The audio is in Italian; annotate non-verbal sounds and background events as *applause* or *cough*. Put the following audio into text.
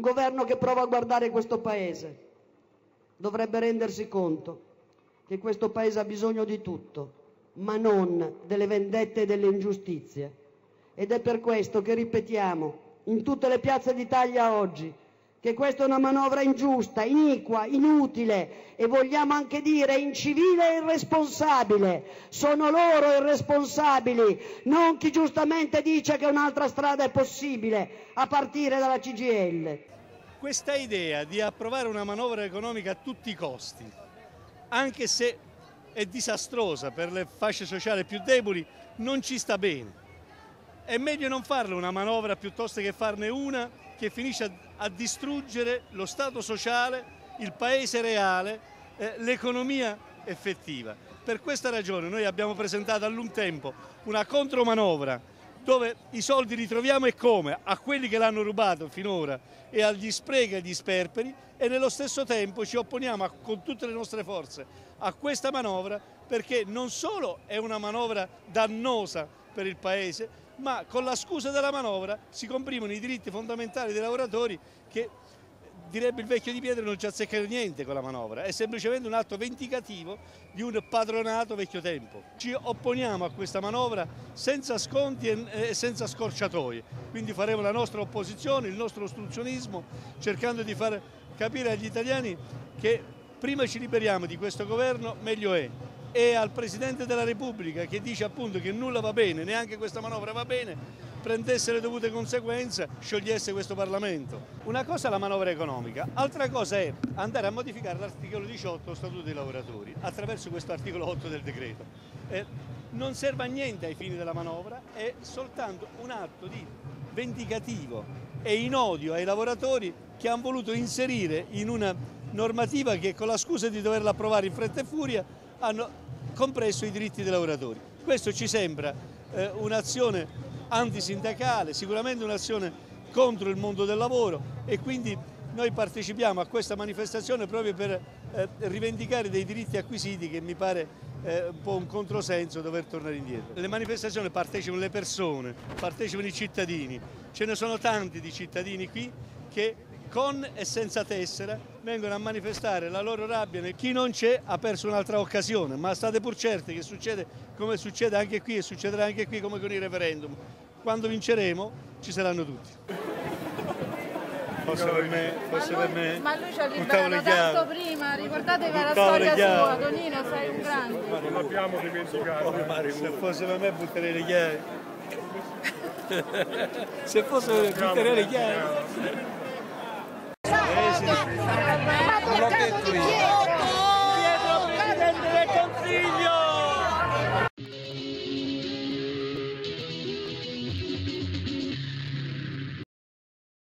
governo che prova a guardare questo Paese dovrebbe rendersi conto che questo Paese ha bisogno di tutto, ma non delle vendette e delle ingiustizie. Ed è per questo che ripetiamo in tutte le piazze d'Italia oggi che questa è una manovra ingiusta, iniqua, inutile e vogliamo anche dire incivile e irresponsabile. Sono loro irresponsabili, non chi giustamente dice che un'altra strada è possibile, a partire dalla CGL. Questa idea di approvare una manovra economica a tutti i costi, anche se è disastrosa per le fasce sociali più deboli, non ci sta bene. È meglio non farla una manovra piuttosto che farne una che finisce a, a distruggere lo Stato sociale, il paese reale, eh, l'economia effettiva. Per questa ragione noi abbiamo presentato a tempo una contromanovra dove i soldi li troviamo e come? A quelli che l'hanno rubato finora e agli sprechi e agli sperperi e nello stesso tempo ci opponiamo a, con tutte le nostre forze a questa manovra perché non solo è una manovra dannosa per il Paese, ma con la scusa della manovra si comprimono i diritti fondamentali dei lavoratori che direbbe il vecchio di Pietro non ci azzeccano niente con la manovra, è semplicemente un atto vendicativo di un padronato vecchio tempo. Ci opponiamo a questa manovra senza sconti e senza scorciatoie, quindi faremo la nostra opposizione, il nostro ostruzionismo, cercando di far capire agli italiani che prima ci liberiamo di questo governo meglio è e al Presidente della Repubblica che dice appunto che nulla va bene, neanche questa manovra va bene, prendesse le dovute conseguenze, sciogliesse questo Parlamento. Una cosa è la manovra economica, altra cosa è andare a modificare l'articolo 18 dello Statuto dei lavoratori attraverso questo articolo 8 del decreto. Eh, non serve a niente ai fini della manovra, è soltanto un atto di vendicativo e in odio ai lavoratori che hanno voluto inserire in una normativa che con la scusa di doverla approvare in fretta e furia hanno compresso i diritti dei lavoratori. Questo ci sembra eh, un'azione antisindacale, sicuramente un'azione contro il mondo del lavoro e quindi noi partecipiamo a questa manifestazione proprio per eh, rivendicare dei diritti acquisiti che mi pare eh, un po' un controsenso dover tornare indietro. Le manifestazioni partecipano le persone, partecipano i cittadini, ce ne sono tanti di cittadini qui che con e senza tessera vengono a manifestare la loro rabbia e chi non c'è ha perso un'altra occasione, ma state pur certi che succede come succede anche qui e succederà anche qui come con i referendum. Quando vinceremo ci saranno tutti. Forse per me, forse per me. Ma lui ci ha liberato tanto prima, ricordatevi la storia sua, Tonino sei un grande. Ma non abbiamo dimenticato. *laughs* Se fosse per me butterei le chiavi. Se fosse per me butterei le chiavi. Esse.